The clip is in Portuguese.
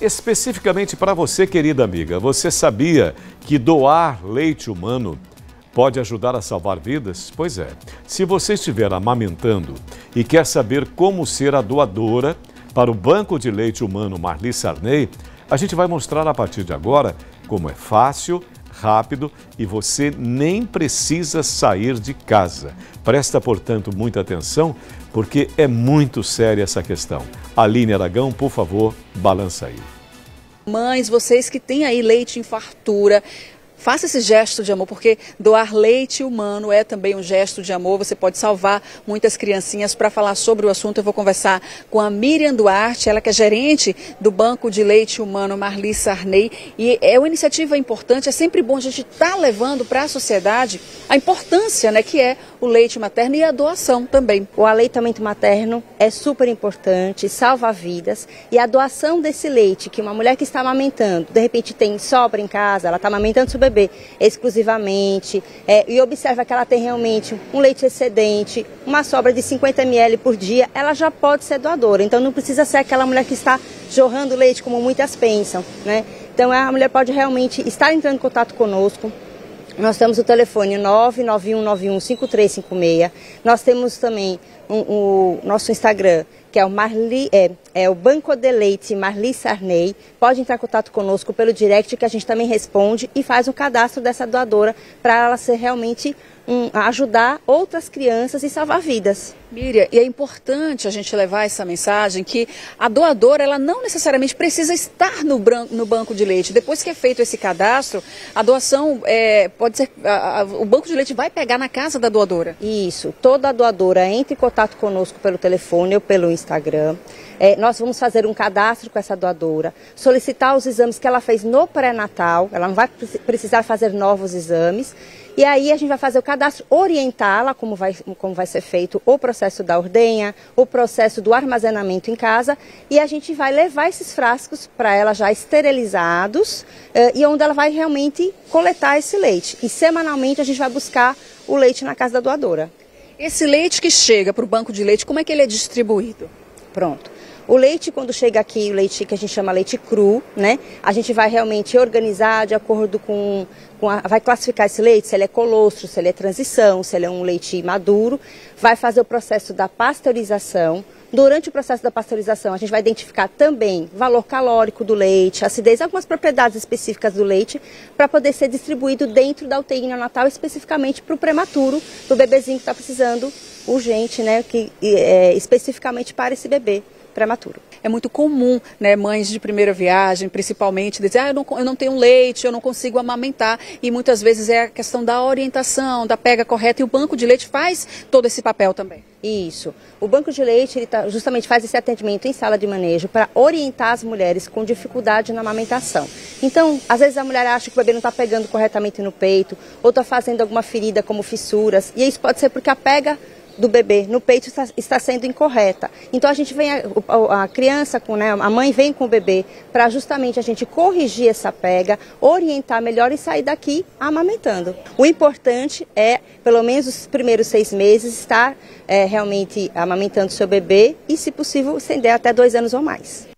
Especificamente para você, querida amiga, você sabia que doar leite humano pode ajudar a salvar vidas? Pois é. Se você estiver amamentando e quer saber como ser a doadora para o Banco de Leite Humano Marli Sarney, a gente vai mostrar a partir de agora como é fácil, rápido e você nem precisa sair de casa. Presta, portanto, muita atenção, porque é muito séria essa questão. Aline Aragão, por favor, balança aí. Mães, vocês que têm aí leite em fartura, Faça esse gesto de amor, porque doar leite humano é também um gesto de amor. Você pode salvar muitas criancinhas. Para falar sobre o assunto, eu vou conversar com a Miriam Duarte, ela que é gerente do Banco de Leite Humano Marli Sarney. E é uma iniciativa importante, é sempre bom a gente estar tá levando para a sociedade a importância né, que é o leite materno e a doação também. O aleitamento materno é super importante, salva vidas. E a doação desse leite, que uma mulher que está amamentando, de repente tem sobra em casa, ela está amamentando sobre bebê exclusivamente é, e observa que ela tem realmente um leite excedente, uma sobra de 50 ml por dia, ela já pode ser doadora. Então não precisa ser aquela mulher que está jorrando leite como muitas pensam, né? Então a mulher pode realmente estar entrando em contato conosco, nós temos o telefone 991915356. Nós temos também o um, um, nosso Instagram, que é o, Marli, é, é o Banco de Leite Marli Sarney. Pode entrar em contato conosco pelo direct, que a gente também responde e faz o cadastro dessa doadora para ela ser realmente um, ajudar outras crianças e salvar vidas. Miriam, e é importante a gente levar essa mensagem que a doadora ela não necessariamente precisa estar no, branco, no banco de leite. Depois que é feito esse cadastro, a doação é, pode ser. A, a, o banco de leite vai pegar na casa da doadora. Isso. Toda doadora entra em contato conosco pelo telefone ou pelo Instagram. É, nós vamos fazer um cadastro com essa doadora, solicitar os exames que ela fez no pré-natal, ela não vai precisar fazer novos exames. E aí a gente vai fazer o cadastro, orientá-la como vai, como vai ser feito o processo da ordenha, o processo do armazenamento em casa, e a gente vai levar esses frascos para ela já esterilizados eh, e onde ela vai realmente coletar esse leite. E semanalmente a gente vai buscar o leite na casa da doadora. Esse leite que chega para o banco de leite, como é que ele é distribuído? Pronto. O leite, quando chega aqui, o leite que a gente chama leite cru, né? A gente vai realmente organizar de acordo com, com a, vai classificar esse leite, se ele é colostro, se ele é transição, se ele é um leite maduro, vai fazer o processo da pasteurização. Durante o processo da pasteurização, a gente vai identificar também valor calórico do leite, acidez, algumas propriedades específicas do leite, para poder ser distribuído dentro da UTI neonatal, especificamente para o prematuro, do bebezinho que está precisando urgente, né, que, é, especificamente para esse bebê prematuro. É muito comum, né, mães de primeira viagem, principalmente, dizer, ah, eu não, eu não tenho leite, eu não consigo amamentar. E muitas vezes é a questão da orientação, da pega correta, e o banco de leite faz todo esse papel também. Isso. O banco de leite ele tá, justamente faz esse atendimento em sala de manejo para orientar as mulheres com dificuldade na amamentação. Então, às vezes a mulher acha que o bebê não está pegando corretamente no peito, ou está fazendo alguma ferida como fissuras, e isso pode ser porque a pega do bebê no peito está, está sendo incorreta. Então a gente vem, a, a criança, com, né, a mãe vem com o bebê para justamente a gente corrigir essa pega, orientar melhor e sair daqui amamentando. O importante é, pelo menos os primeiros seis meses, estar é, realmente amamentando seu bebê e, se possível, estender até dois anos ou mais.